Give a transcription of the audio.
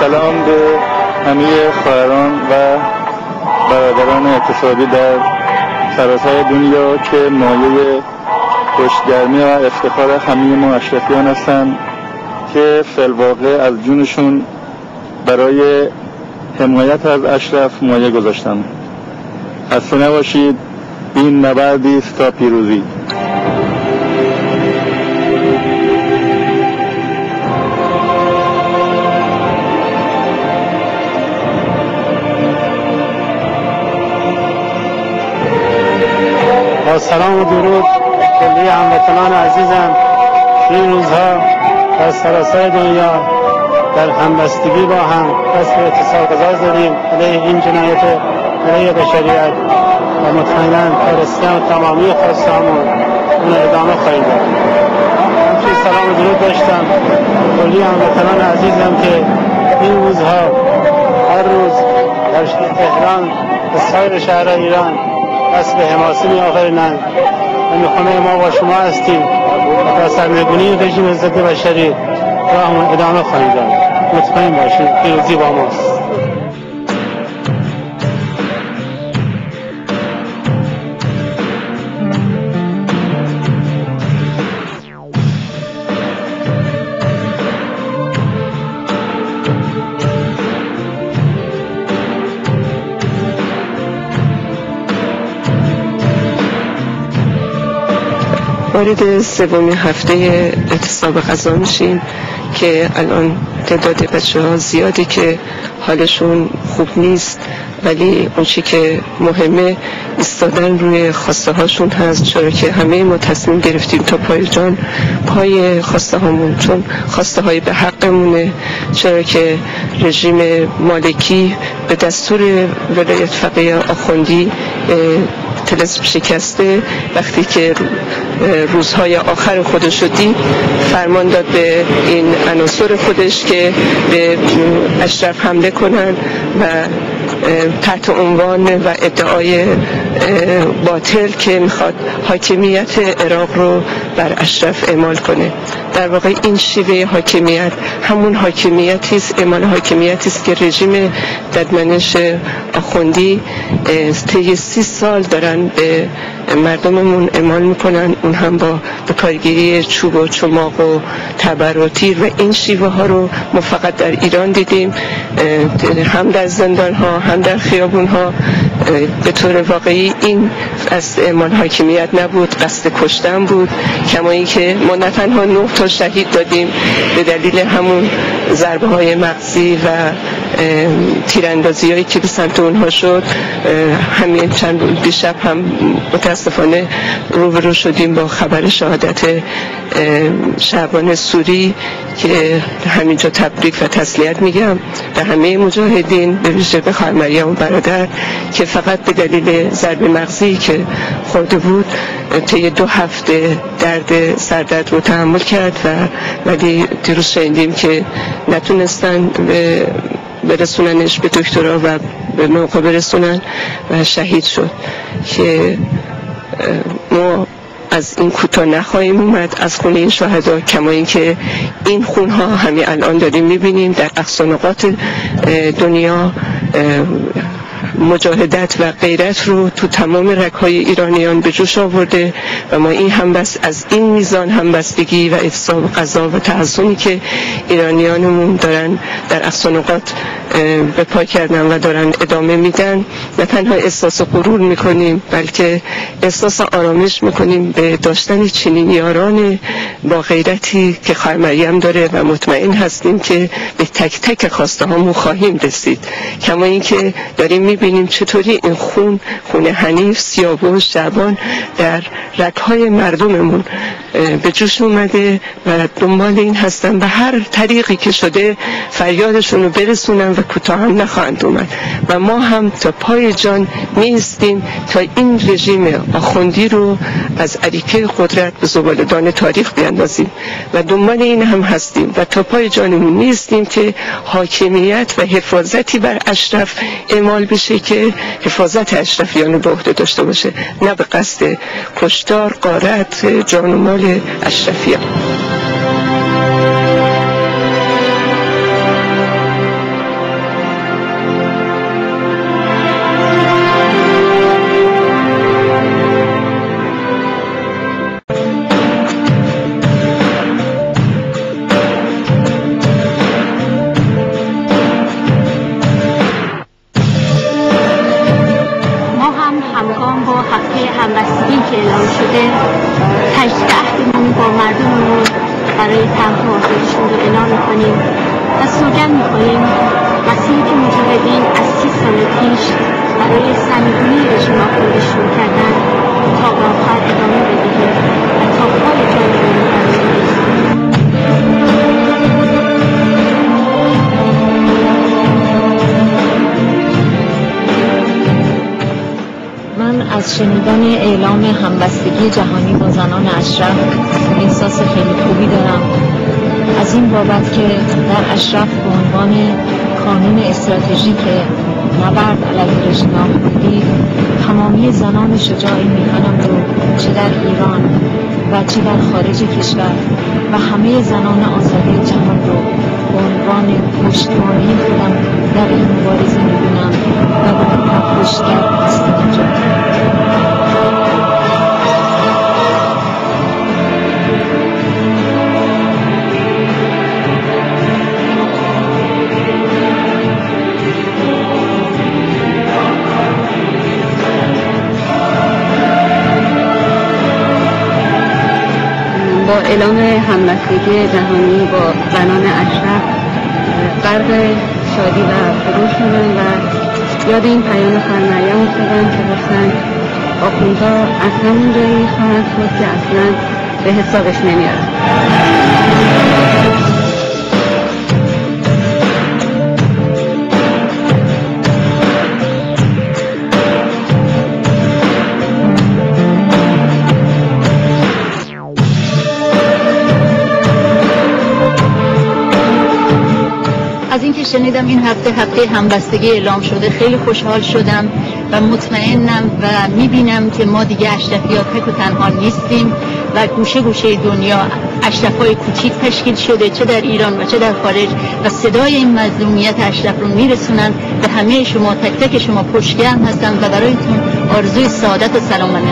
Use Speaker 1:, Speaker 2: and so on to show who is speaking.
Speaker 1: سلام به همه خواهران و برادران اقتصادی در سراسر دنیا که مایه خوشگرمی و افتخار همه ما اشرفیان هستند که فلواقع از جونشون برای حمایت از اشرف مایه گذاشتن خسته نباشید. این نبردی است تا پیروزی.
Speaker 2: سلام و درود. کلی هموطنان عزیزم. این روزها در سراسر دنیا در همبستگی با هم دست به اتصال گذار داریم. علیه این جنایت علیه بشریت و مطمئنا فرستن تمامی خواستامون اون ادامه خواهیم داد. همچنین سلام و درود داشتم کلی هموطنان عزیزم که این روزها هر روز در تهران و سایر شهرهای ایران دست به حماسه می آفرینند و می‌خونه ما با شما هستیم. و تا سرنگونی رژیم ضد بشری راهمون ادامه خواهیم داد. مطمئن باشید پیروزی با ماست.
Speaker 3: وارد سومین هفته اعتصاب غذا میشیم که الان تعداد بچه ها زیادی که حالشون خوب نیست ولی اون چی که مهمه ایستادن روی خواسته هاشون هست چرا که همه ما تصمیم گرفتیم تا پای جان پای خواسته هامون چون خواسته های به حقمونه چرا که رژیم مالکی به دستور ولایت فقیه آخوندی تلسم شکسته. وقتی که روزهای آخر خودش رو دید فرمان داد به این عناصر خودش که به اشرف حمله کنن و تحت عنوان و ادعای باطل که می‌خواد حاکمیت عراق رو بر اشرف اعمال کنه. در واقع این شیوه حاکمیت همون حاکمیتی است اعمال حاکمیتی است که رژیم ددمنش آخوندی طی سی سال دارن به مردممون اعمال می‌کنن. اون هم با به کارگیری چوب و چماق و تبر و تیر و این شیوه ها رو ما فقط در ایران دیدیم. هم در زندان ها هم در خیابون ها به طور واقعی این از اعمال حاکمیت نبود قصد کشتن بود. کمایی که ما نه تنها نه تا شهید دادیم به دلیل همون ضربه های مغزی و تیراندازی هایی که به سمت اونها شد همین چند دیشب هم متاسفانه روبرو شدیم با خبر شهادت شعبان سوری که همینجا تبریک و تسلیت میگم. به همه مجاهدین به ویژه به مریم برادر که فقط به دلیل ضرب مغزی که خورده بود طی دو هفته درد سردرد رو تحمل کرد و ولی دیروز شنیدیم که نتونستن به برسوننش به دکترا و به موقع برسونن و شهید شد که ما از این کوتاه نخواهیم اومد. از خونه این شهدا کما اینکه این خون ها همین الان داریم می‌بینیم در اقصانقات دنیا. um, مجاهدت و غیرت رو تو تمام رکهای ایرانیان به جوش آورده و ما این هم بس از این میزان همبستگی و اتصاب قضا و تحصنی که ایرانیانمون دارن در اقصانقات به پا کردن و دارن ادامه میدن. نه تنها احساس غرور می‌کنیم بلکه احساس آرامش می‌کنیم به داشتن چنین یاران با غیرتی که خواهر مریم داره و مطمئن هستیم که به تک تک خواسته هامون خواهیم رسید. کما اینکه داریم می‌بینیم چطوری این خون خون حنیف سیاوش جوان در رکهای مردممون به جوش اومده و دنبال این هستن به هر طریقی که شده فریادشون رو برسونن و کوتاه هم نخواهند اومد. و ما هم تا پای جان میستیم تا این رژیم آخوندی رو از عریکه قدرت به زبالدان تاریخ بیاندازیم. و دنبال این هم هستیم و تا پای جانمون نیستیم که حاکمیت و حفاظتی بر اشرف اعمال بشه که حفاظت اشرفیان به عهده داشته باشه. نه به قصد کشتار قارت جان و مال اشرفیان.
Speaker 4: با هفته همبستگی که اعلام شده تجزیه عهدمون با مردممون برای تنها آزادشون رو اعلام می‌کنیم و سوگن می‌کنیم مسیحی
Speaker 5: که مجاهدین شنیدن اعلام همبستگی جهانی با زنان اشرف احساس خیلی خوبی دارم. از این بابت که در اشرف به عنوان کانون استراتژیک نبرد علیه رژیم آخوندی تمامی زنان شجاع میهنم رو چه در ایران و چه در خارج کشور و همه زنان آزادی جهان رو به عنوان پشتوانه خودم در این مبارزه می‌بینم
Speaker 4: اعلام همبستگی جهانی با زنان اشرف غرق شادی و سرور شدن و یاد این پیام خرمریم افتادن که گفتن آخوندها از همون جایی خواهد شد که اصلا به حسابش نمیارن
Speaker 6: شنیدم این هفته هفته همبستگی اعلام شده. خیلی خوشحال شدم و مطمئنم و می‌بینم که ما دیگه اشرفیات تک و تنها نیستیم و گوشه گوشه دنیا اشرفای کوچیک تشکیل شده چه در ایران و چه در خارج و صدای این مظلومیت اشرف رو میرسونن. به همه شما تک تک شما پشتگرم هستن و برایتون آرزوی سعادت و سلامت